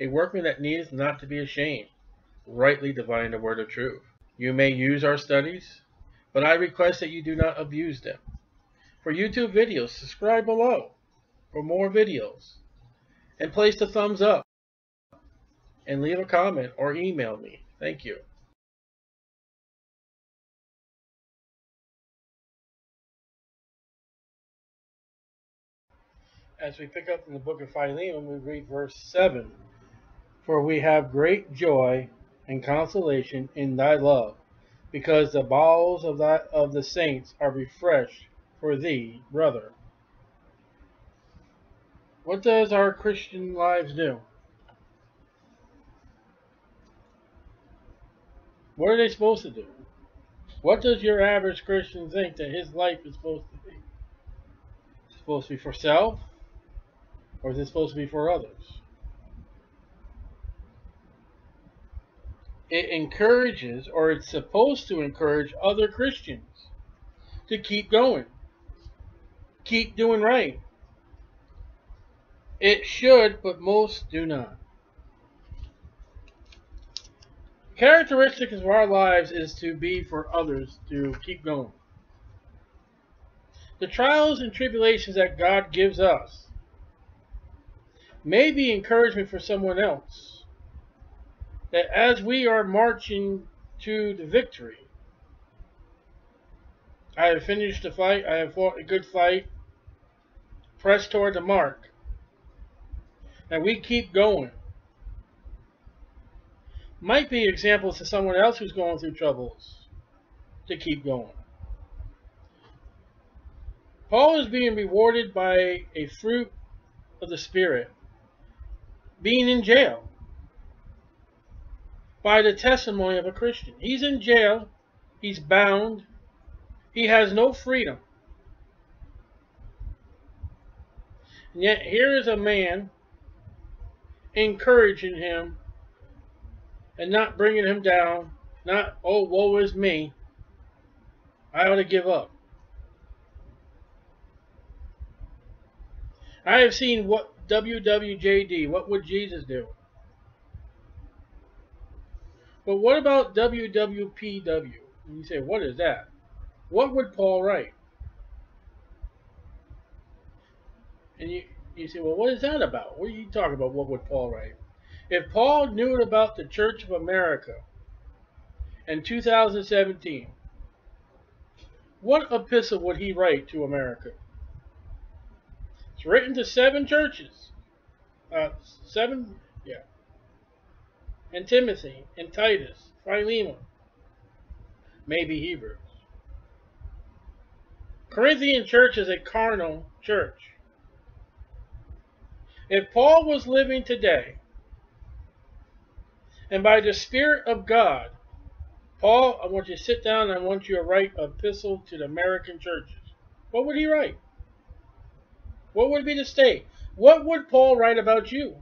a workman that needeth not to be ashamed rightly divine the word of truth. You may use our studies, but I request that you do not abuse them. For YouTube videos, subscribe below for more videos. And place the thumbs up. And leave a comment or email me. Thank you. As we pick up in the book of Philemon, we read verse 7. For we have great joy and consolation in thy love, because the bowels of, thy, of the saints are refreshed for thee, brother. What does our Christian lives do? What are they supposed to do? What does your average Christian think that his life is supposed to be? Supposed to be for self? Or is it supposed to be for others? It encourages, or it's supposed to encourage, other Christians to keep going, keep doing right. It should, but most do not. Characteristics of our lives is to be for others to keep going. The trials and tribulations that God gives us may be encouragement for someone else that as we are marching to the victory, I have finished the fight, I have fought a good fight, pressed toward the mark, and we keep going. Might be examples to someone else who's going through troubles to keep going. Paul is being rewarded by a fruit of the Spirit, being in jail by the testimony of a Christian. He's in jail, he's bound, he has no freedom. And yet, here is a man encouraging him and not bringing him down, not, oh, woe is me. I ought to give up. I have seen what WWJD, what would Jesus do? But what about WWPW? And you say, what is that? What would Paul write? And you, you say, well, what is that about? What are you talking about? What would Paul write? If Paul knew about the Church of America in 2017, what epistle would he write to America? It's written to seven churches. Uh, seven, and Timothy and Titus, Philemon, maybe Hebrews. Corinthian church is a carnal church. If Paul was living today, and by the Spirit of God, Paul, I want you to sit down and I want you to write an epistle to the American churches. What would he write? What would be the state? What would Paul write about you?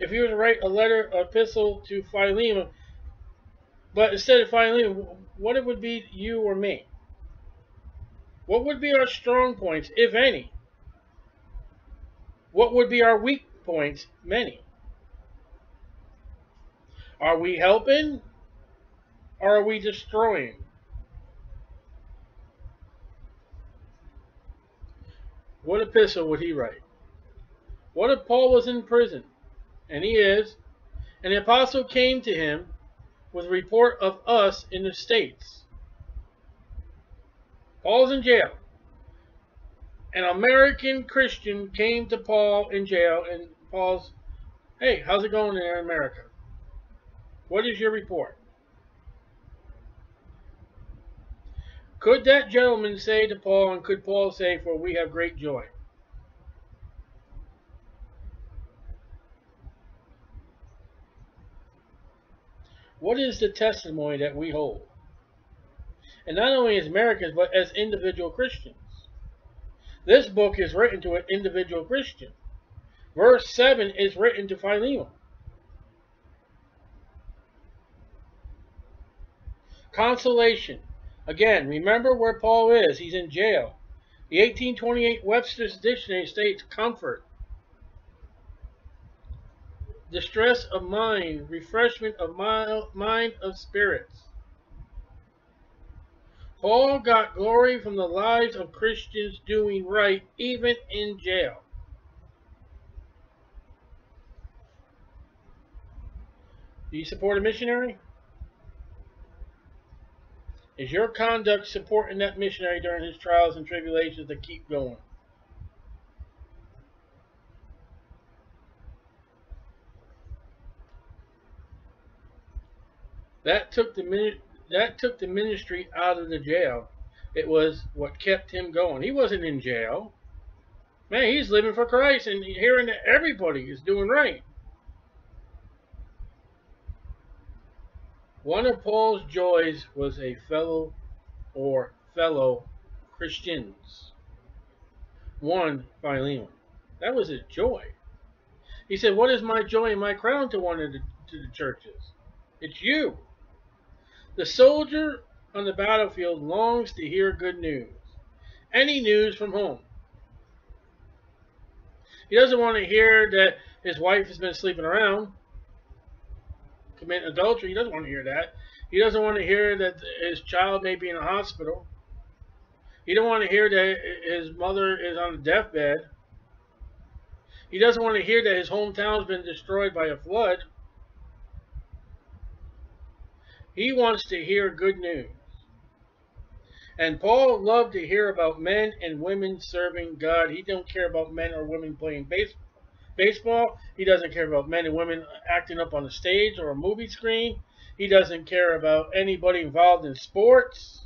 If you were to write a letter, epistle to Philemon, but instead of Philemon, what it would be you or me? What would be our strong points, if any? What would be our weak points, many? Are we helping or are we destroying? What epistle would he write? What if Paul was in prison? And he is, and the apostle came to him with a report of us in the States. Paul's in jail. An American Christian came to Paul in jail, and Paul's, hey, how's it going there in America? What is your report? Could that gentleman say to Paul, and could Paul say, For we have great joy? What is the testimony that we hold? And not only as Americans, but as individual Christians. This book is written to an individual Christian. Verse 7 is written to Philemon. Consolation. Again, remember where Paul is. He's in jail. The 1828 Webster's Dictionary states comfort, distress of mind, refreshment of mind of spirits. Paul got glory from the lives of Christians doing right, even in jail. Do you support a missionary? Is your conduct supporting that missionary during his trials and tribulations to keep going? That took the that took the ministry out of the jail. It was what kept him going. He wasn't in jail. Man, he's living for Christ and hearing that everybody is doing right. One of Paul's joys was a fellow or fellow Christians. One Philemon. That was his joy. He said, What is my joy and my crown to one of the, to the churches? It's you. The soldier on the battlefield longs to hear good news. Any news from home. He doesn't want to hear that his wife has been sleeping around commit adultery. He doesn't want to hear that. He doesn't want to hear that his child may be in a hospital. He don't want to hear that his mother is on a deathbed. He doesn't want to hear that his hometown's been destroyed by a flood. He wants to hear good news. And Paul loved to hear about men and women serving God. He don't care about men or women playing baseball baseball. He doesn't care about men and women acting up on a stage or a movie screen. He doesn't care about anybody involved in sports.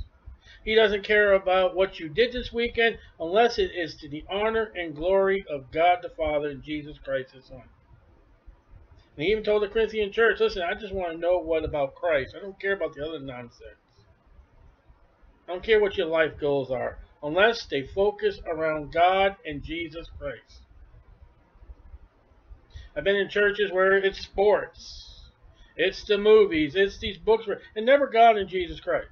He doesn't care about what you did this weekend unless it is to the honor and glory of God the Father and Jesus Christ his Son. And he even told the Corinthian church, listen, I just want to know what about Christ. I don't care about the other nonsense. I don't care what your life goals are unless they focus around God and Jesus Christ. I've been in churches where it's sports, it's the movies, it's these books, and never God and Jesus Christ.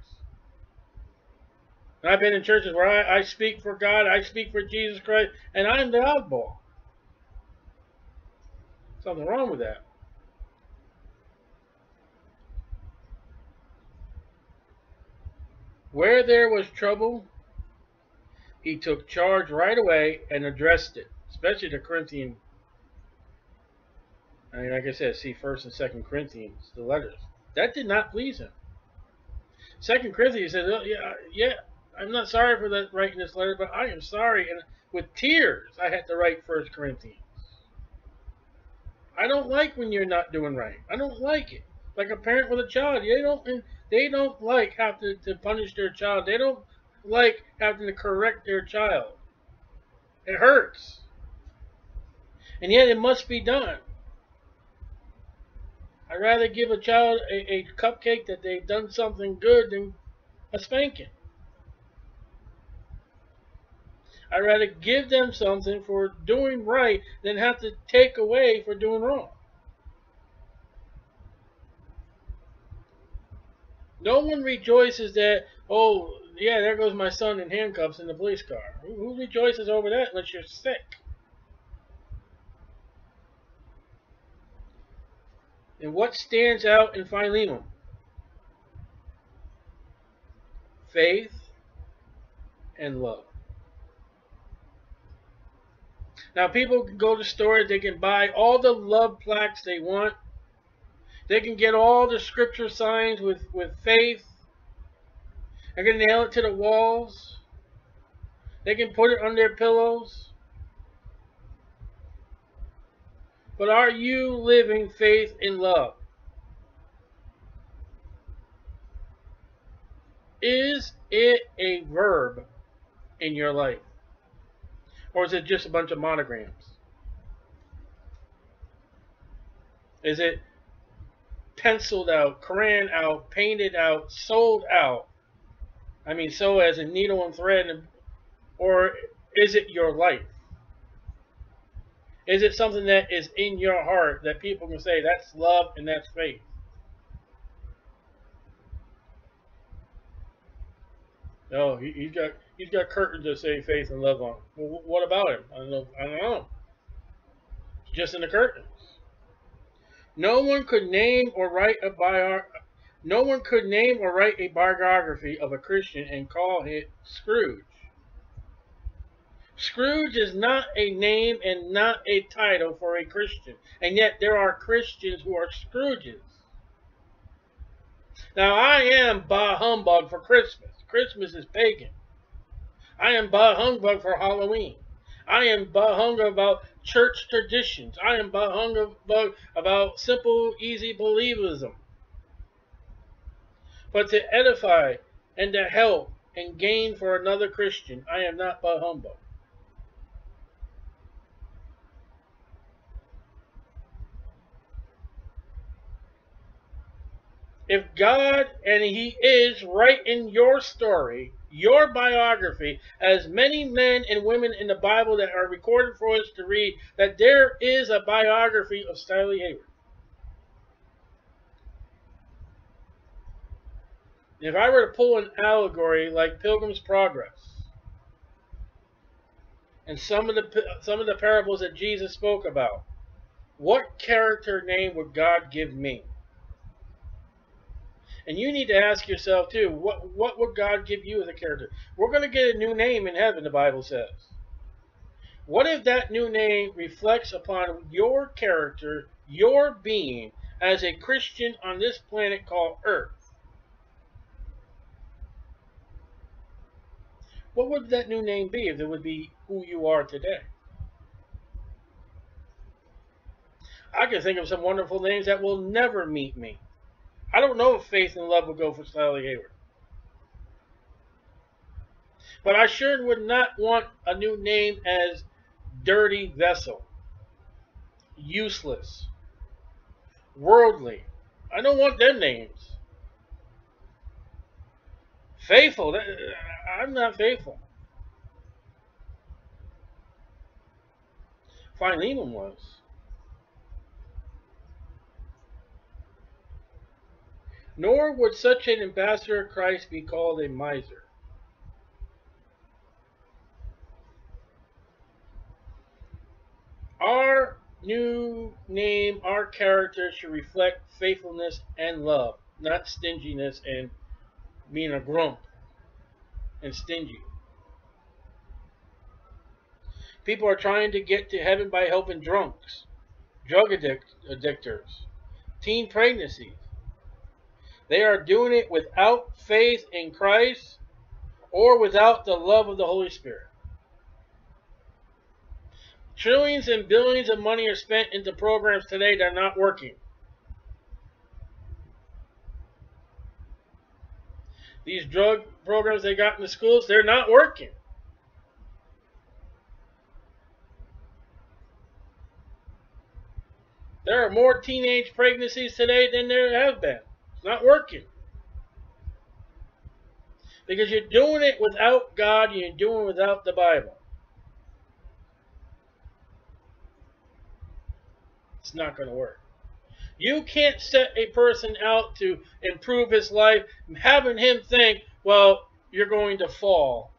And I've been in churches where I, I speak for God, I speak for Jesus Christ, and I'm the oddball. Something wrong with that. Where there was trouble, he took charge right away and addressed it, especially the Corinthian I mean, like I said, see First and Second Corinthians, the letters. That did not please him. Second Corinthians said, oh, "Yeah, yeah, I'm not sorry for that writing this letter, but I am sorry, and with tears I had to write First Corinthians. I don't like when you're not doing right. I don't like it. Like a parent with a child, you don't they don't like having to, to punish their child. They don't like having to correct their child. It hurts, and yet it must be done. I'd rather give a child a, a cupcake that they've done something good than a spanking. I'd rather give them something for doing right than have to take away for doing wrong. No one rejoices that, oh, yeah, there goes my son in handcuffs in the police car. Who, who rejoices over that unless you're sick? And what stands out in Philemon? Faith and love. Now, people can go to stores, they can buy all the love plaques they want. They can get all the scripture signs with, with faith. Going to nail it to the walls. They can put it on their pillows. But are you living faith in love? Is it a verb in your life? Or is it just a bunch of monograms? Is it penciled out, crayon out, painted out, sold out? I mean, so as a needle and thread, or is it your life? Is it something that is in your heart that people can say that's love and that's faith? No, he, has got he's got curtains that say faith and love on. Well, what about him? I don't know. I don't know. Just in the curtains. No one could name or write a bio. No one could name or write a biography of a Christian and call it Scrooge. Scrooge is not a name and not a title for a Christian. And yet there are Christians who are Scrooges. Now I am bah humbug for Christmas. Christmas is pagan. I am bah humbug for Halloween. I am humbug about church traditions. I am humbug about simple, easy believism. But to edify and to help and gain for another Christian, I am not bah humbug. If God, and He is, right in your story, your biography, as many men and women in the Bible that are recorded for us to read, that there is a biography of Stiley Hayward. If I were to pull an allegory like Pilgrim's Progress, and some of the some of the parables that Jesus spoke about, what character name would God give me? And you need to ask yourself too, what what would God give you as a character? We're going to get a new name in heaven, the Bible says. What if that new name reflects upon your character, your being as a Christian on this planet called Earth? What would that new name be if it would be who you are today? I can think of some wonderful names that will never meet me. I don't know if Faith and Love will go for Stiley Hayward. But I sure would not want a new name as Dirty Vessel, Useless, Worldly. I don't want them names. Faithful. Uh, I'm not faithful. Philemon was. Nor would such an ambassador of Christ be called a miser. Our new name, our character should reflect faithfulness and love, not stinginess and being a grump and stingy. People are trying to get to heaven by helping drunks, drug addict, addictors, teen pregnancies, they are doing it without faith in Christ or without the love of the Holy Spirit. Trillions and billions of money are spent into programs today that are not working. These drug programs they got in the schools, they're not working. There are more teenage pregnancies today than there have been not working. Because you're doing it without God, you're doing it without the Bible. It's not going to work. You can't set a person out to improve his life, having him think, well, you're going to fall.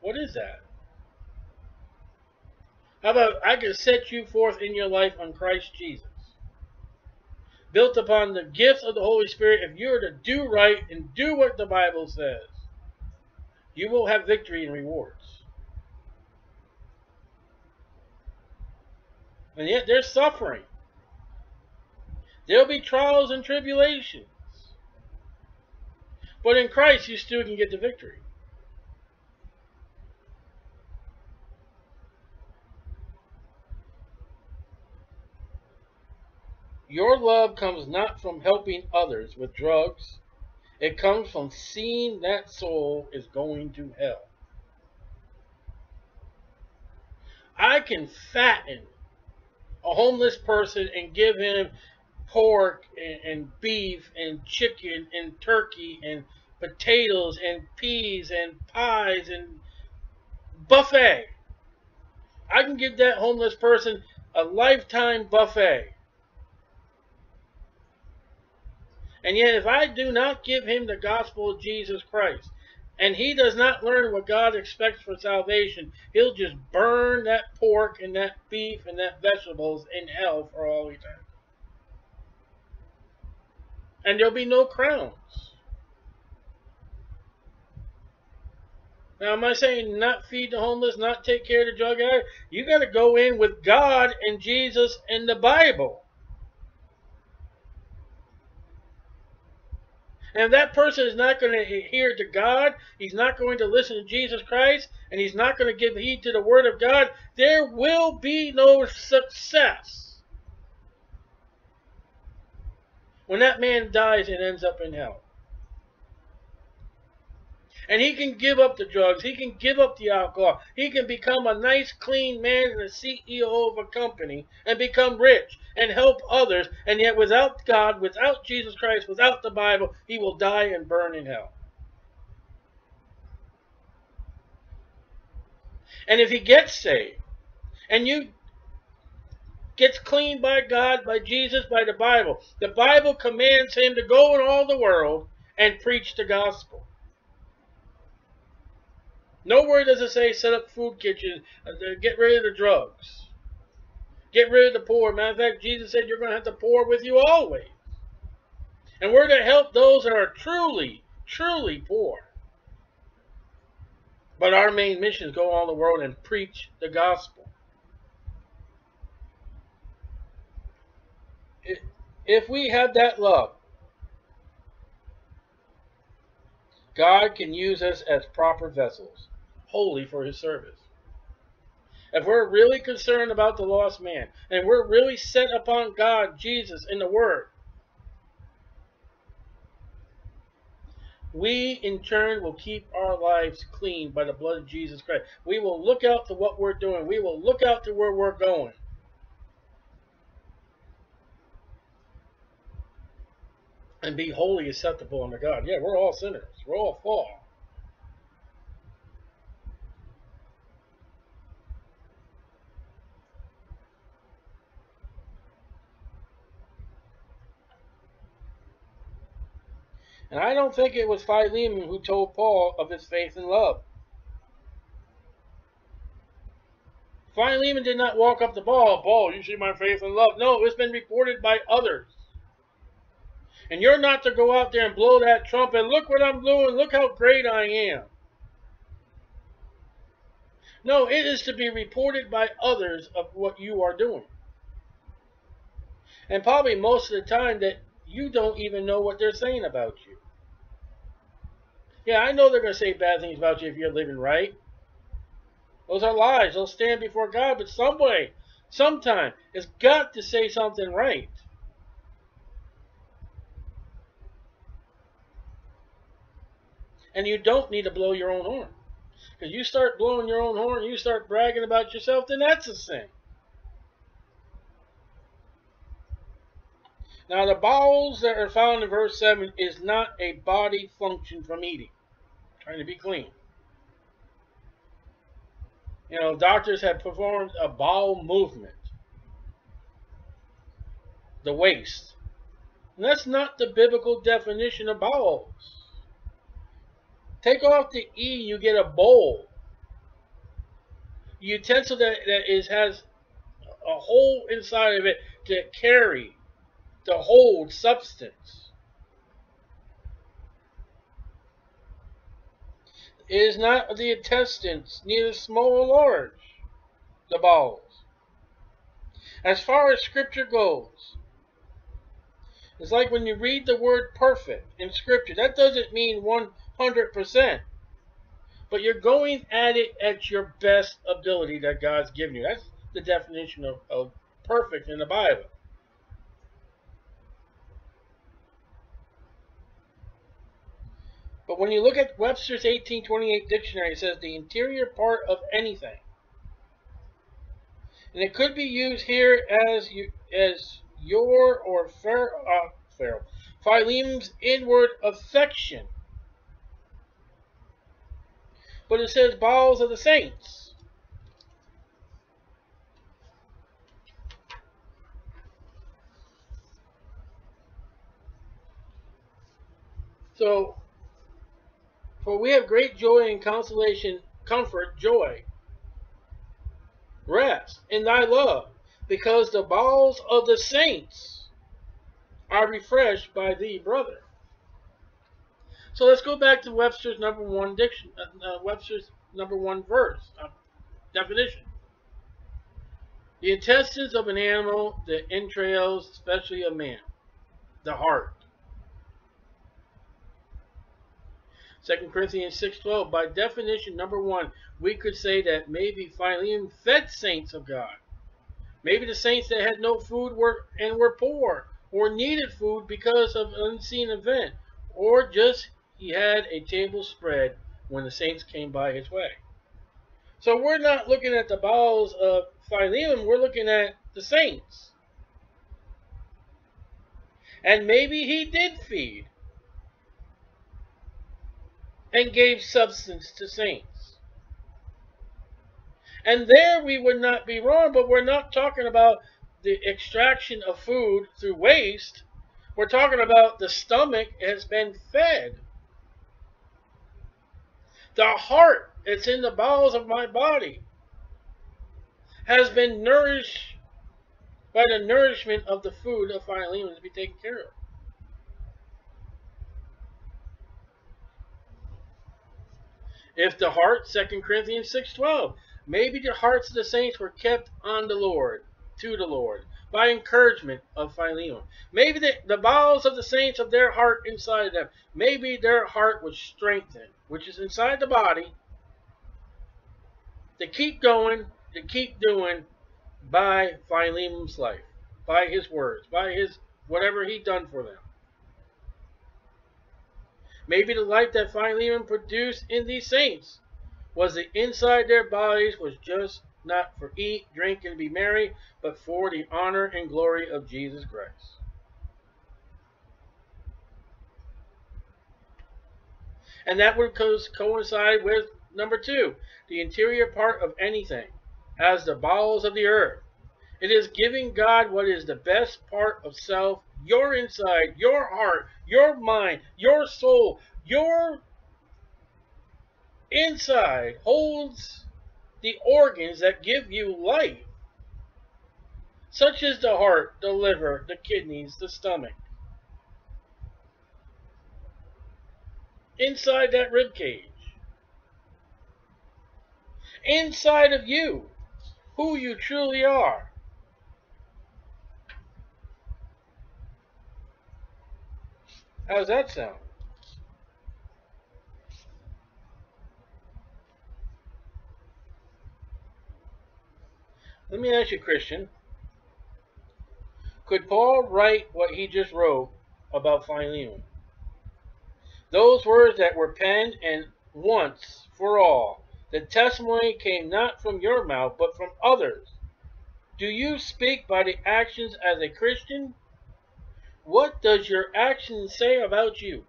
What is that? How about I can set you forth in your life on Christ Jesus? Built upon the gifts of the Holy Spirit, if you are to do right and do what the Bible says, you will have victory and rewards. And yet there's suffering. There'll be trials and tribulations. But in Christ, you still can get the victory. Your love comes not from helping others with drugs. It comes from seeing that soul is going to hell. I can fatten a homeless person and give him pork and, and beef and chicken and turkey and potatoes and peas and pies and buffet. I can give that homeless person a lifetime buffet. And yet, if I do not give him the gospel of Jesus Christ, and he does not learn what God expects for salvation, he'll just burn that pork and that beef and that vegetables in hell for all eternity. And there'll be no crowns. Now, am I saying not feed the homeless, not take care of the drug addict? You got to go in with God and Jesus and the Bible. And that person is not going to adhere to God, he's not going to listen to Jesus Christ, and he's not going to give heed to the Word of God, there will be no success. When that man dies and ends up in hell. And he can give up the drugs. He can give up the alcohol. He can become a nice, clean man and a CEO of a company and become rich and help others. And yet, without God, without Jesus Christ, without the Bible, he will die and burn in hell. And if he gets saved and you gets cleaned by God, by Jesus, by the Bible, the Bible commands him to go in all the world and preach the gospel. Nowhere does it say set up food kitchens, uh, get rid of the drugs, get rid of the poor. Matter of fact, Jesus said you're going to have the poor with you always. And we're to help those that are truly, truly poor. But our main mission is go all the world and preach the gospel. If we have that love, God can use us as proper vessels holy for his service. If we're really concerned about the lost man, and we're really set upon God, Jesus, and the Word, we in turn will keep our lives clean by the blood of Jesus Christ. We will look out to what we're doing. We will look out to where we're going. And be wholly acceptable unto God. Yeah, we're all sinners. We're all fall. And I don't think it was Philemon who told Paul of his faith and love. Philemon did not walk up to Paul, Paul, you see my faith and love. No, it's been reported by others. And you're not to go out there and blow that trumpet. And look what I'm doing. Look how great I am. No, it is to be reported by others of what you are doing. And probably most of the time that you don't even know what they're saying about you. Yeah, I know they're going to say bad things about you if you're living right. Those are lies. They'll stand before God, but some way, sometime, it's got to say something right. And you don't need to blow your own horn. Because you start blowing your own horn, you start bragging about yourself, then that's a sin. Now, the bowels that are found in verse 7 is not a body function from eating. trying to be clean. You know, doctors have performed a bowel movement. The waste. And that's not the biblical definition of bowels. Take off the E, you get a bowl. utensil that, that is has a hole inside of it to carry to hold substance. It is not the intestines, neither small or large, the bowels. As far as Scripture goes, it's like when you read the word perfect in Scripture, that doesn't mean 100%. But you're going at it at your best ability that God's given you. That's the definition of, of perfect in the Bible. But when you look at Webster's 1828 dictionary, it says the interior part of anything. And it could be used here as you as your or Pharaoh, uh, Pharaoh Philemon's inward affection. But it says bowels of the saints. So, for we have great joy and consolation, comfort, joy, rest in thy love, because the bowels of the saints are refreshed by thee, brother. So let's go back to Webster's number one diction, uh, uh, Webster's number one verse uh, definition. The intestines of an animal, the entrails, especially a man, the heart. 2 Corinthians 6.12, by definition, number one, we could say that maybe Philemon fed saints of God. Maybe the saints that had no food were and were poor or needed food because of unseen event or just he had a table spread when the saints came by his way. So we're not looking at the bowels of Philemon, we're looking at the saints. And maybe he did feed and gave substance to saints. And there we would not be wrong, but we're not talking about the extraction of food through waste. We're talking about the stomach has been fed. The heart that's in the bowels of my body has been nourished by the nourishment of the food of Philemon to be taken care of. If the heart, 2 Corinthians 6.12, maybe the hearts of the saints were kept on the Lord, to the Lord, by encouragement of Philemon. Maybe the, the bowels of the saints of their heart inside of them, maybe their heart was strengthened, which is inside the body, to keep going, to keep doing by Philemon's life, by his words, by his whatever he done for them. Maybe the life that Philemon produced in these saints was the inside their bodies was just not for eat, drink, and be merry, but for the honor and glory of Jesus Christ. And that would coincide with number two, the interior part of anything, as the bowels of the earth. It is giving God what is the best part of self your inside, your heart, your mind, your soul, your inside holds the organs that give you life, such as the heart, the liver, the kidneys, the stomach. Inside that rib cage. Inside of you, who you truly are. How's that sound? Let me ask you, Christian. Could Paul write what he just wrote about Philemon? Those words that were penned and once for all, the testimony came not from your mouth, but from others. Do you speak by the actions as a Christian? What does your action say about you?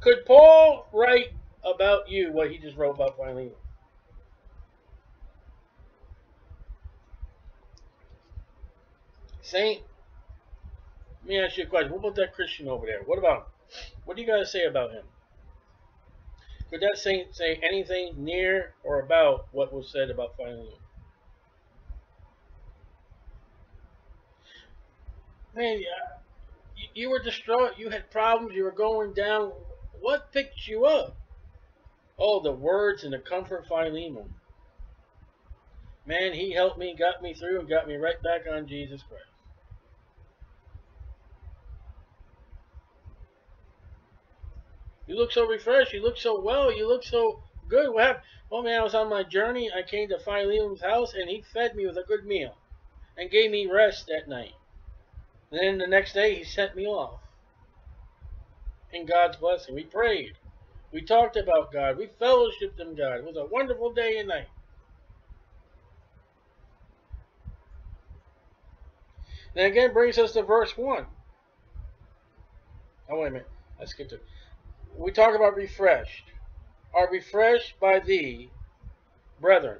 Could Paul write about you what he just wrote about Philemon? Saint, let me ask you a question. What about that Christian over there? What about him? What do you guys say about him? Could that saint say anything near or about what was said about Philemon? Man, uh, you, you were distraught. You had problems. You were going down. What picked you up? Oh, the words and the comfort Philemon. Man, he helped me, got me through, and got me right back on Jesus Christ. You look so refreshed. You look so well. You look so good. What happened? Well, man, I was on my journey. I came to Philemon's house, and he fed me with a good meal and gave me rest that night. And then the next day he sent me off. In God's blessing. We prayed. We talked about God. We fellowshiped in God. It was a wonderful day and night. Then again brings us to verse 1. Oh, wait a minute. I skipped it. We talk about refreshed. Are refreshed by thee, brethren.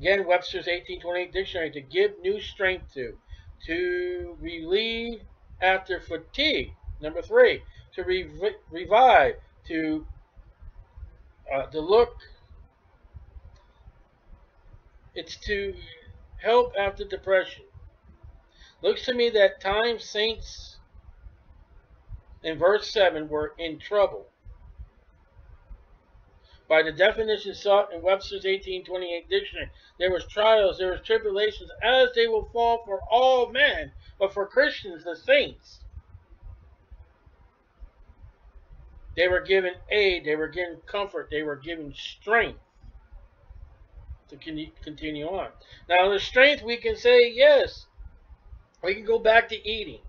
Again, Webster's 1828 dictionary, to give new strength to to relieve after fatigue. Number three, to re- revive, to uh, to look. It's to help after depression. Looks to me that time saints in verse 7 were in trouble. By the definition sought in Webster's 1828 dictionary, there was trials, there was tribulations, as they will fall for all men, but for Christians, the saints. They were given aid, they were given comfort, they were given strength to continue on. Now, the strength, we can say, yes, we can go back to eating.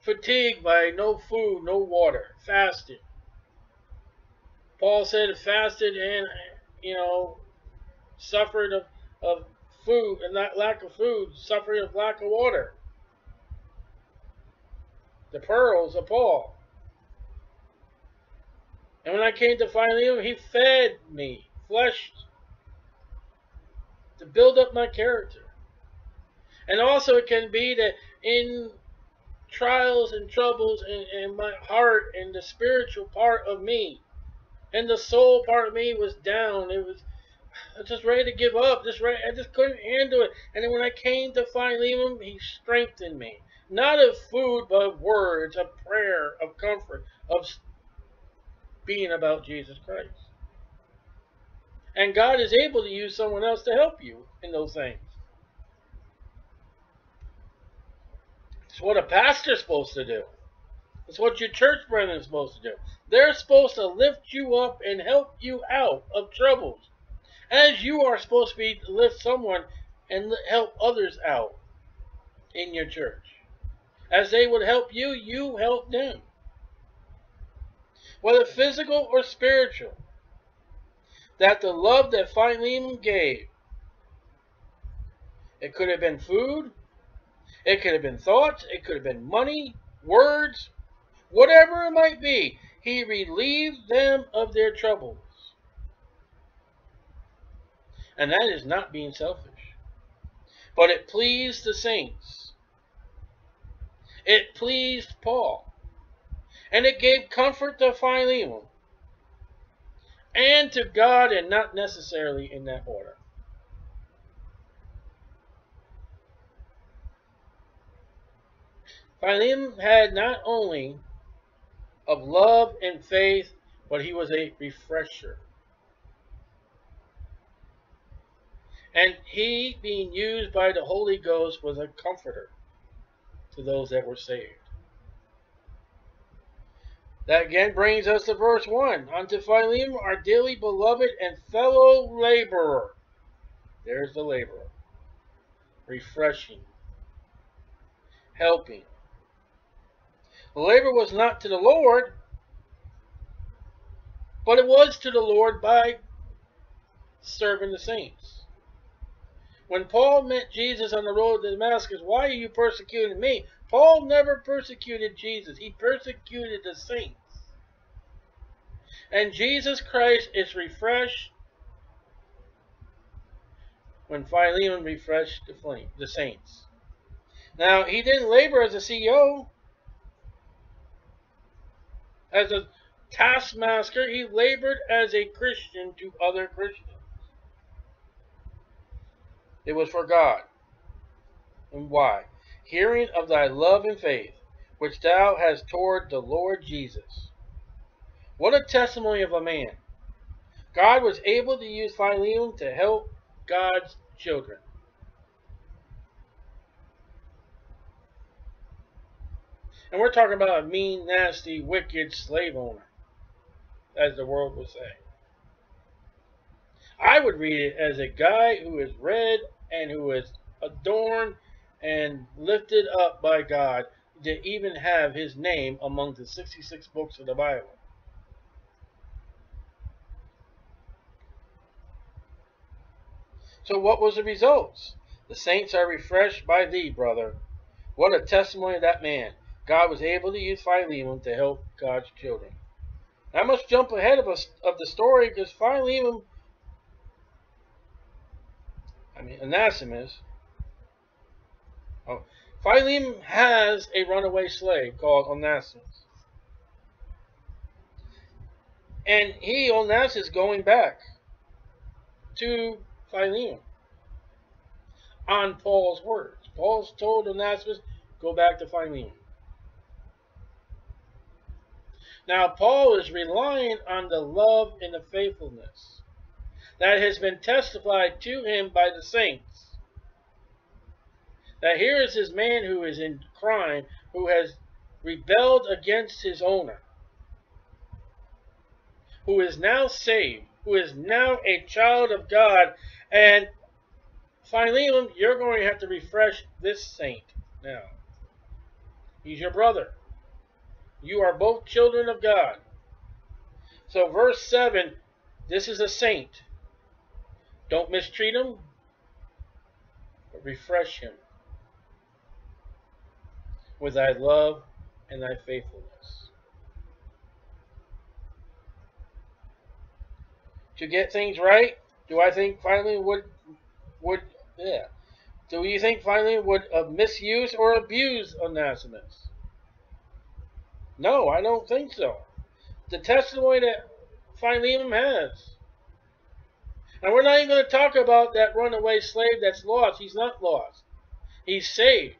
Fatigued by no food, no water, fasted. Paul said fasted and, you know, suffered of, of food and not lack of food, suffering of lack of water. The pearls of Paul. And when I came to Philemon, he fed me, fleshed, to build up my character. And also it can be that in trials and troubles in, in my heart and the spiritual part of me and the soul part of me was down. It was I was just ready to give up. Just ready, I just couldn't handle it. And then when I came to Philemon, he strengthened me. Not of food, but of words, of prayer, of comfort, of being about Jesus Christ. And God is able to use someone else to help you in those things. It's what a pastor's supposed to do. It's what your church brethren is supposed to do. They're supposed to lift you up and help you out of troubles. As you are supposed to be to lift someone and help others out in your church. As they would help you, you help them whether physical or spiritual, that the love that Philemon gave, it could have been food, it could have been thoughts, it could have been money, words, whatever it might be, he relieved them of their troubles. And that is not being selfish. But it pleased the saints. It pleased Paul and it gave comfort to Philemon and to God, and not necessarily in that order. Philemon had not only of love and faith, but he was a refresher. And he, being used by the Holy Ghost, was a comforter to those that were saved. That again brings us to verse 1. Unto Philemon, our dearly beloved and fellow laborer. There's the laborer. Refreshing. Helping. Labor was not to the Lord, but it was to the Lord by serving the saints. When Paul met Jesus on the road to Damascus, why are you persecuting me? Paul never persecuted Jesus. He persecuted the saints. And Jesus Christ is refreshed when Philemon refreshed the, flame, the saints. Now, he didn't labor as a CEO, as a taskmaster. He labored as a Christian to other Christians. It was for God. And why? Hearing of thy love and faith, which thou hast toward the Lord Jesus. What a testimony of a man. God was able to use Philemon to help God's children. And we're talking about a mean, nasty, wicked slave owner, as the world would say. I would read it as a guy who is read and who is adorned and lifted up by God to even have his name among the 66 books of the Bible. So what was the results? The saints are refreshed by thee, brother. What a testimony of that man. God was able to use Philemon to help God's children. I must jump ahead of us of the story because Philemon, I mean Onesimus. Oh, Philemon has a runaway slave called Onesimus, and he Onesimus is going back to Philemon on Paul's words. Paul's told Onesimus, go back to Philemon. Now, Paul is relying on the love and the faithfulness that has been testified to him by the saints. That here is this man who is in crime, who has rebelled against his owner, who is now saved, who is now a child of God, and Philemon, you're going to have to refresh this saint now. He's your brother. You are both children of God. So, verse 7 this is a saint. Don't mistreat him, but refresh him with thy love and thy faithfulness. To get things right, do I think Philemon would would yeah. Do you think Philemon would uh, misuse or abuse Onesimus? No, I don't think so. The testimony that Philemon has. And we're not even going to talk about that runaway slave that's lost. He's not lost. He's saved.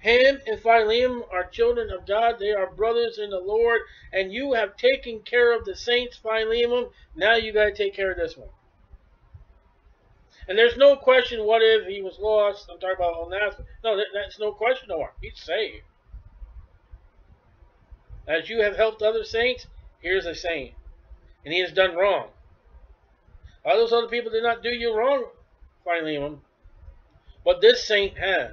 Him and Philemon are children of God. They are brothers in the Lord. And you have taken care of the saints, Philemon. Now you got to take care of this one. And there's no question what if he was lost. I'm talking about Onesimus. No, that's no question no more. He's saved. As you have helped other saints, here's a saint. And he has done wrong. All those other people did not do you wrong, Philemon. But this saint has.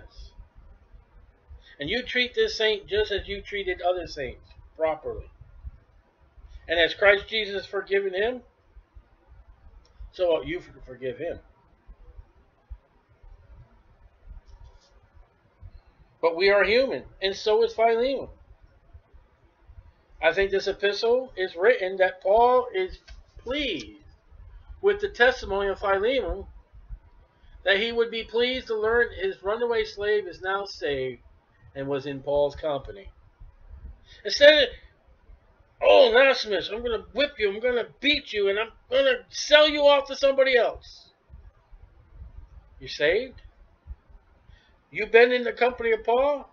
And you treat this saint just as you treated other saints, properly. And as Christ Jesus forgiven him, so ought you forgive him. But we are human, and so is Philemon. I think this epistle is written that Paul is pleased with the testimony of Philemon, that he would be pleased to learn his runaway slave is now saved and was in Paul's company. Instead of, oh, Onesimus, I'm going to whip you, I'm going to beat you, and I'm going to sell you off to somebody else. You saved? You've been in the company of Paul?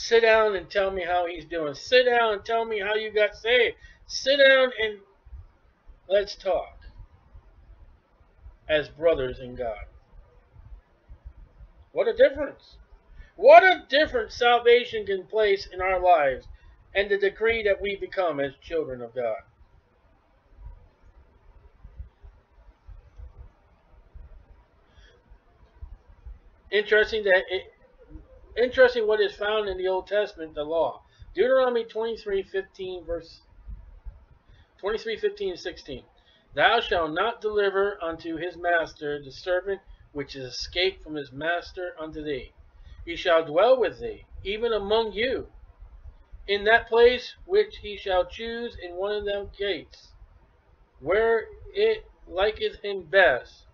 Sit down and tell me how he's doing. Sit down and tell me how you got saved. Sit down and let's talk as brothers in God. What a difference. What a difference salvation can place in our lives and the decree that we become as children of God. interesting that it, interesting what is found in the Old Testament, the law. Deuteronomy 23, 15, verse 23, 15, 16. Thou shalt not deliver unto his master the servant which is escaped from his master unto thee. He shall dwell with thee, even among you, in that place which he shall choose in one of them gates, where it liketh him best.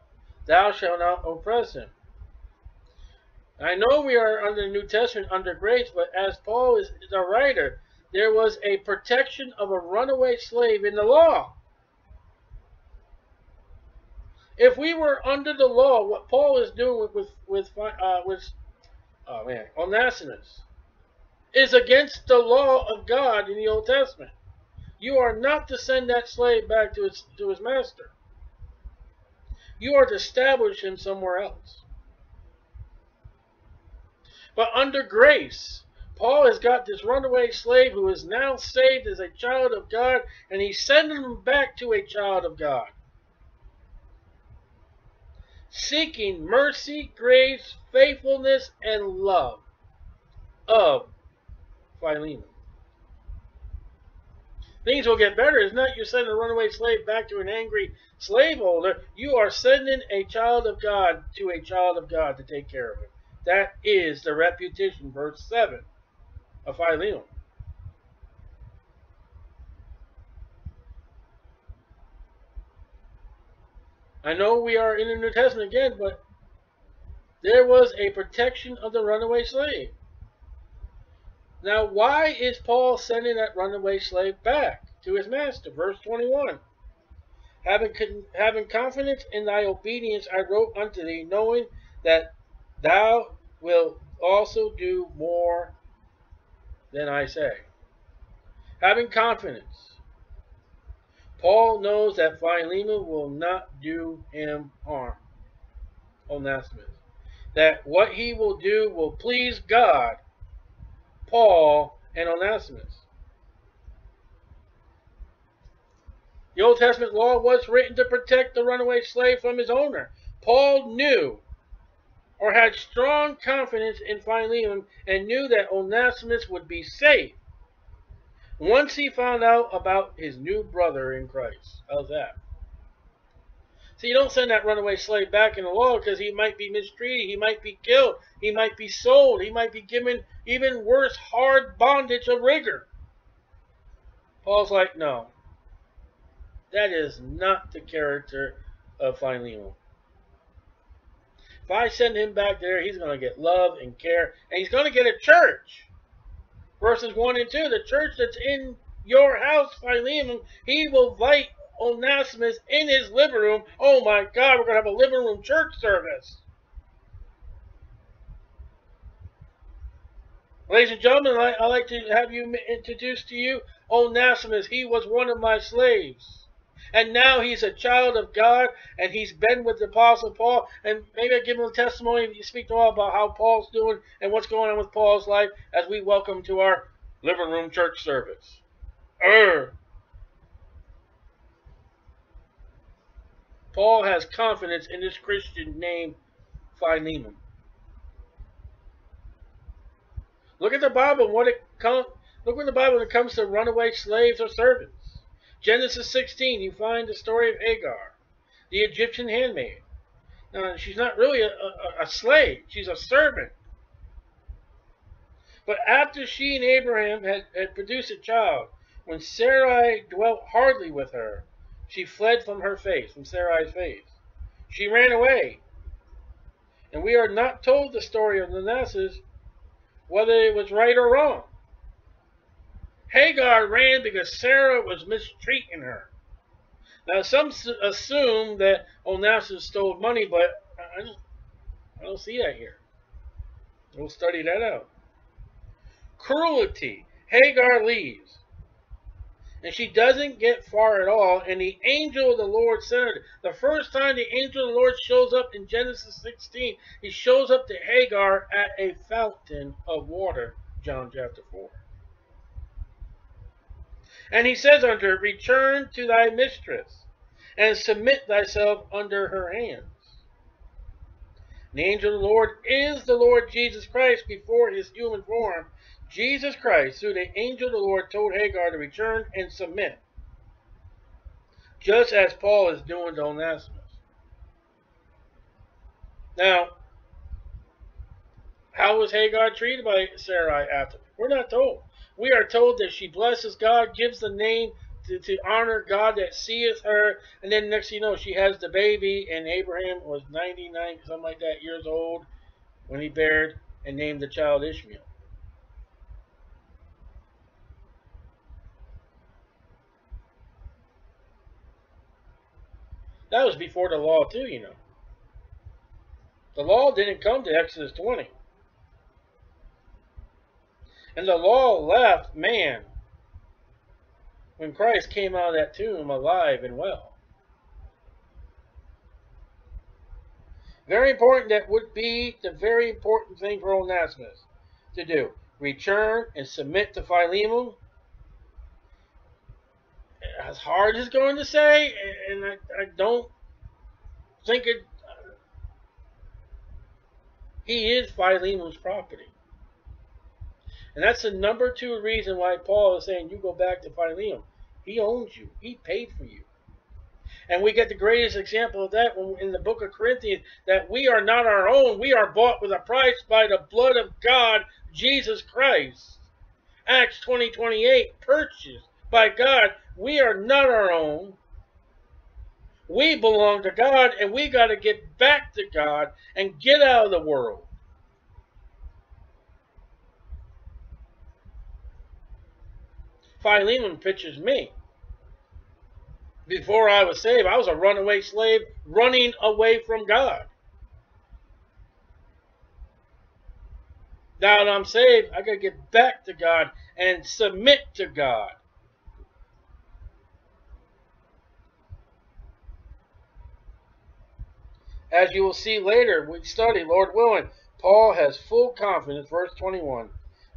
Thou shalt not oppress him. I know we are under the New Testament, under grace, but as Paul is the writer, there was a protection of a runaway slave in the law. If we were under the law, what Paul is doing with with with, uh, with oh man, Onesimus, is against the law of God in the Old Testament. You are not to send that slave back to his to his master. You are to establish him somewhere else. But under grace, Paul has got this runaway slave who is now saved as a child of God, and he's sending him back to a child of God. Seeking mercy, grace, faithfulness, and love of Philemon. things will get better. It's not you're sending a runaway slave back to an angry slaveholder. You are sending a child of God to a child of God to take care of him. That is the reputation, verse 7 of Philemon. I know we are in the New Testament again, but there was a protection of the runaway slave. Now, why is Paul sending that runaway slave back to his master? Verse 21. Having, having confidence in thy obedience, I wrote unto thee, knowing that thou wilt also do more than I say. Having confidence. Paul knows that Philemon will not do him harm. Onesimus. That what he will do will please God Paul, and Onesimus. The Old Testament law was written to protect the runaway slave from his owner. Paul knew or had strong confidence in Philemon and knew that Onesimus would be safe once he found out about his new brother in Christ. How's that? So you don't send that runaway slave back in the law because he might be mistreated, he might be killed, he might be sold, he might be given even worse hard bondage of rigor. Paul's like, no. That is not the character of Philemon. If I send him back there, he's going to get love and care, and he's going to get a church. Verses 1 and 2, the church that's in your house, Philemon, he will invite Onesimus in his living room. Oh my God, we're going to have a living room church service. Ladies and gentlemen, I'd like to have you introduced to you Onesimus. He was one of my slaves. And now he's a child of God, and he's been with the Apostle Paul. And maybe I give him a testimony, you speak to all about how Paul's doing and what's going on with Paul's life as we welcome to our living room church service. Er, Paul has confidence in this Christian named Philemon. Look at the Bible. What it com- look at the Bible when it comes to runaway slaves or servants. Genesis 16, you find the story of Hagar, the Egyptian handmaid. Now, she's not really a, a, a slave; she's a servant. But after she and Abraham had, had produced a child, when Sarai dwelt hardly with her, she fled from her face, from Sarai's face. She ran away. And we are not told the story of Manasseh, whether it was right or wrong. Hagar ran because Sarah was mistreating her. Now, some assume that Onesimus stole money, but I don't, I don't see that here. We'll study that out. Cruelty. Hagar leaves. And she doesn't get far at all. And the angel of the Lord her. The first time the angel of the Lord shows up in Genesis 16, he shows up to Hagar at a fountain of water. John chapter 4. And he says unto her, Return to thy mistress, and submit thyself under her hands. The angel of the Lord is the Lord Jesus Christ before his human form, Jesus Christ, through the angel of the Lord, told Hagar to return and submit, just as Paul is doing to Onesimus. Now, how was Hagar treated by Sarai after? We're not told. We are told that she blesses God, gives the name to, to honor God that seeth her, and then next you know, she has the baby, and Abraham was 99, something like that, years old when he bared and named the child Ishmael. That was before the law, too, you know. The law didn't come to Exodus 20. And the law left man when Christ came out of that tomb alive and well. Very important, that would be the very important thing for old Onesimus to do. Return and submit to Philemon as hard as going to say, and I, I don't think it. He is Philemon's property. And that's the number two reason why Paul is saying you go back to Philemon. He owns you. He paid for you. And we get the greatest example of that in the book of Corinthians that we are not our own. We are bought with a price by the blood of God, Jesus Christ. Acts 20 28, purchased by God. We are not our own. We belong to God and we got to get back to God and get out of the world. Philemon pictures me. Before I was saved, I was a runaway slave running away from God. Now that I'm saved, I got to get back to God and submit to God. As you will see later, we study, Lord willing, Paul has full confidence, verse 21,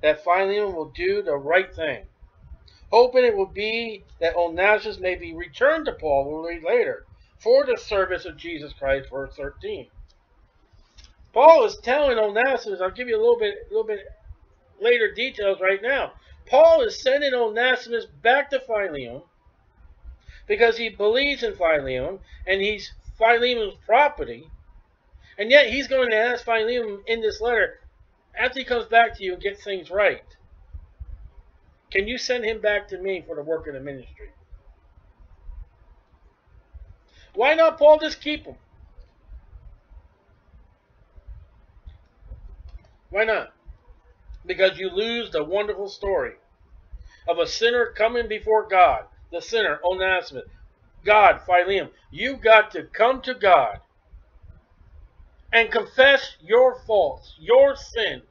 that Philemon will do the right thing. Hoping it will be that Onesimus may be returned to Paul, we'll read later, for the service of Jesus Christ, verse 13. Paul is telling Onesimus, I'll give you a little bit, a little bit later details right now. Paul is sending Onesimus back to Philemon because he believes in Philemon and he's Philemon's property. And yet he's going to ask Philemon in this letter, after he comes back to you and gets things right, can you send him back to me for the work of the ministry? Why not Paul just keep him? Why not? Because you lose the wonderful story of a sinner coming before God, the sinner, Onesimus, God, Philemon. You got to come to God and confess your faults, your sins,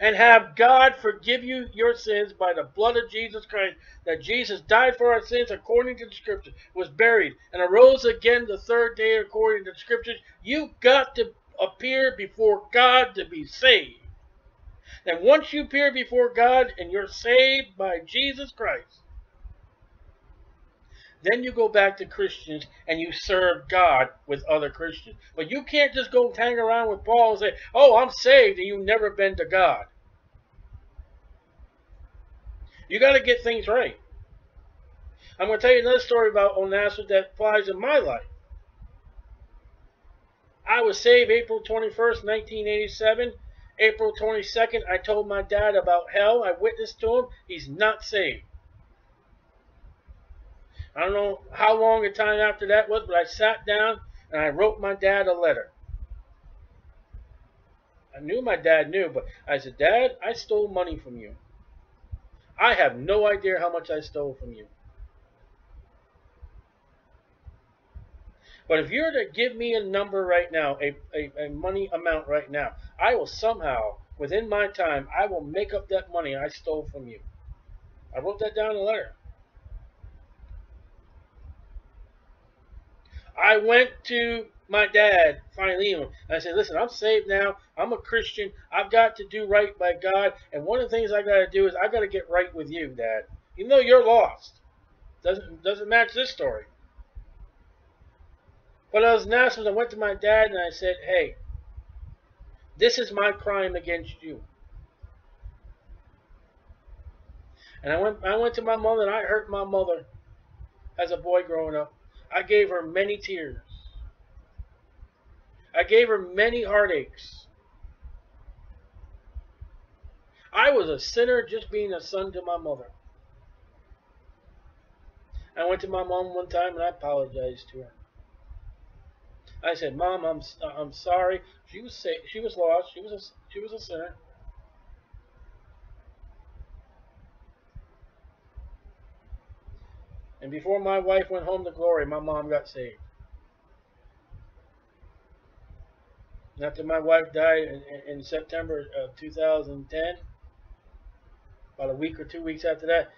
and have God forgive you your sins by the blood of Jesus Christ, that Jesus died for our sins according to the Scriptures, was buried, and arose again the third day according to the Scriptures. you've got to appear before God to be saved. And once you appear before God and you're saved by Jesus Christ, then you go back to Christians and you serve God with other Christians. But you can't just go hang around with Paul and say, oh, I'm saved, and you've never been to God. You got to get things right. I'm going to tell you another story about Onesimus that applies in my life. I was saved April 21st, 1987. April 22nd, I told my dad about hell. I witnessed to him. He's not saved. I don't know how long a time after that was, but I sat down and I wrote my dad a letter. I knew my dad knew, but I said, Dad, I stole money from you. I have no idea how much I stole from you. But if you're to give me a number right now, a, a, a, money amount right now, I will somehow, within my time, I will make up that money I stole from you. I wrote that down in a letter. I went to my dad, Philemon. I said, listen, I'm saved now. I'm a Christian. I've got to do right by God. And one of the things I got to do is I got to get right with you, Dad. Even though you're lost. Doesn't, doesn't match this story. But I was nice I went to my dad and I said, hey, this is my crime against you. And I went, I went to my mother and I hurt my mother as a boy growing up. I gave her many tears. I gave her many heartaches. I was a sinner just being a son to my mother. I went to my mom one time and I apologized to her. I said, "Mom, I'm I'm sorry. She was. She was lost. She was a she was a sinner. And before my wife went home to glory, my mom got saved. After my wife died in, in September of 2010, about a week or two weeks after that,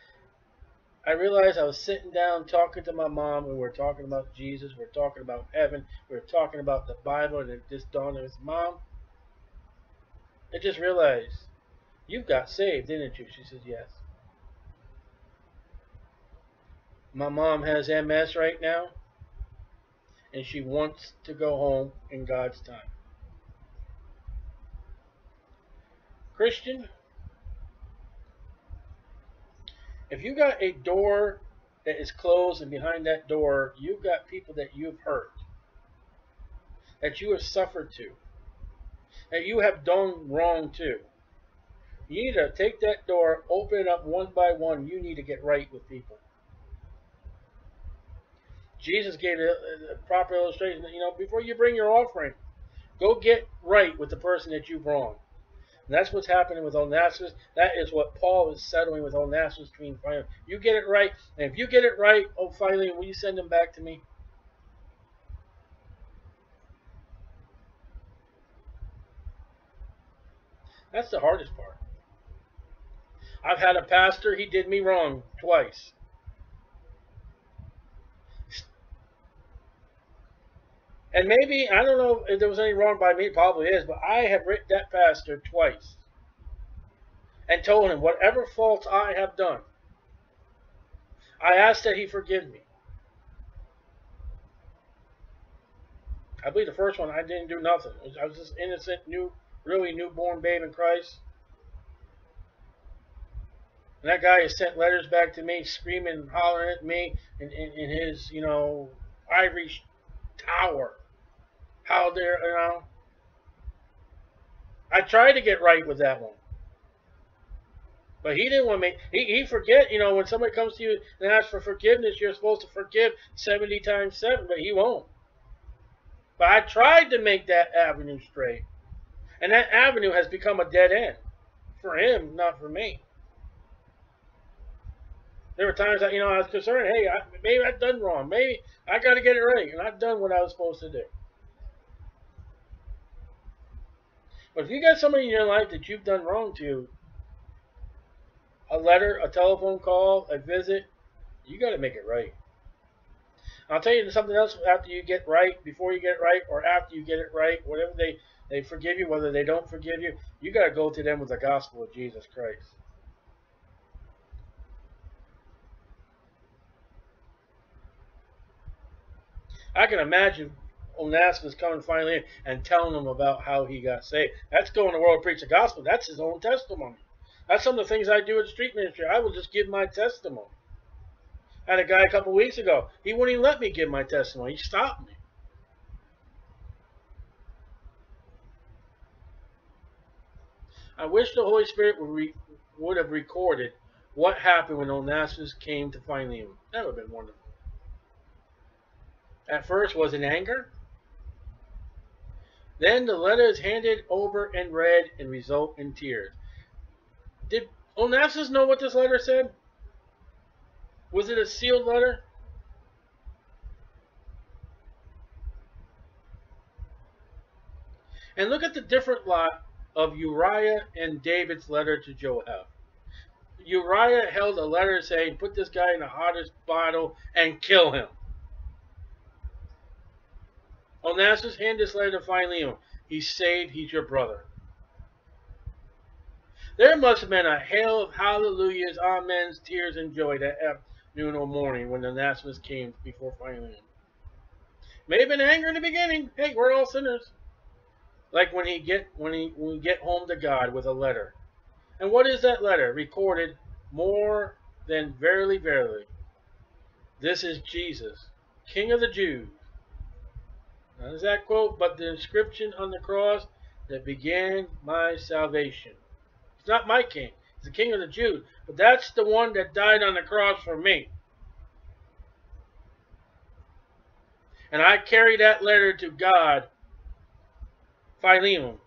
I realized I was sitting down talking to my mom, and we were talking about Jesus, we are talking about heaven, we were talking about the Bible, and it just dawned on me, Mom, I just realized, you got saved, didn't you? She says, yes. My mom has MS right now, and she wants to go home in God's time. Christian, If you got a door that is closed and behind that door you've got people that you've hurt, that you have suffered to, that you have done wrong to, you need to take that door, open it up one by one. You need to get right with people. Jesus gave a, proper illustration. You know, before you bring your offering, go get right with the person that you've wronged. And that's what's happening with Onesimus. That is what Paul is settling with Onesimus between Philemon. You get it right, and if you get it right, oh Philemon, will you send him back to me? That's the hardest part. I've had a pastor, he did me wrong twice. And maybe, I don't know if there was any wrong by me, probably is, but I have written that pastor twice and told him whatever faults I have done, I ask that he forgive me. I believe the first one I didn't do nothing. I was just innocent, new, really newborn babe in Christ. And that guy has sent letters back to me, screaming and hollering at me in, in, in his, you know, ivory tower. How there, you know. I tried to get right with that one. But he didn't want me. He, he forget, you know, when somebody comes to you and asks for forgiveness, you're supposed to forgive 70 times 7, but he won't. But I tried to make that avenue straight. And that avenue has become a dead end. For him, not for me. There were times that, you know, I was concerned, hey, I, maybe I've done wrong. Maybe I got to get it right. And I've done what I was supposed to do. But if you got somebody in your life that you've done wrong to, a letter, a telephone call, a visit, you got to make it right. I'll tell you something else after you get right, before you get right, or after you get it right, whatever they, they forgive you, whether they don't forgive you, you got to go to them with the gospel of Jesus Christ. I can imagine Onesimus coming finally in and telling them about how he got saved. That's going to the world preach the gospel. That's his own testimony. That's some of the things I do at street ministry. I will just give my testimony. I had a guy a couple weeks ago. He wouldn't even let me give my testimony. He stopped me. I wish the Holy Spirit would, would have recorded what happened when Onesimus came to Philemon. That would have been wonderful at first was in anger. Then the letter is handed over and read and result in tears. Did Onesimus know what this letter said? Was it a sealed letter? And look at the different lot of Uriah and David's letter to Joab. Uriah held a letter saying, put this guy in the hottest bottle and kill him. Onesimus, hand this letter to Philemon. He's saved. He's your brother. There must have been a hail of hallelujahs, amens, tears, and joy that afternoon or morning when Onesimus came before Philemon. May have been anger in the beginning. Hey, we're all sinners. Like when he get when he when we get home to God with a letter. And what is that letter? Recorded more than verily, verily. This is Jesus, King of the Jews. Not that quote, but the inscription on the cross that began my salvation. It's not my king. It's the king of the Jews. But that's the one that died on the cross for me. And I carry that letter to God, Philemon,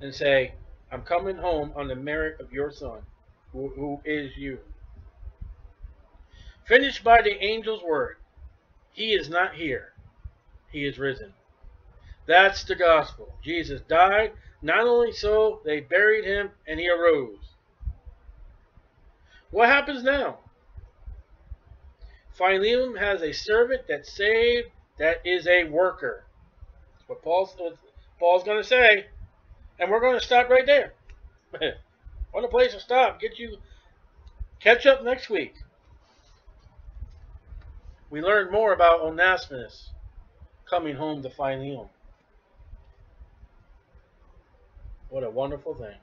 and say, I'm coming home on the merit of your son, who, who is you. Finished by the angel's word. He is not here he is risen. That's the gospel. Jesus died. Not only so, they buried him and he arose. What happens now? Philemon has a servant that's saved that is a worker. That's what Paul's, Paul's going to say. And we're going to stop right there. what a place to stop. Get you catch up next week. We learn more about Onesimus coming home to Philemon. What a wonderful thing.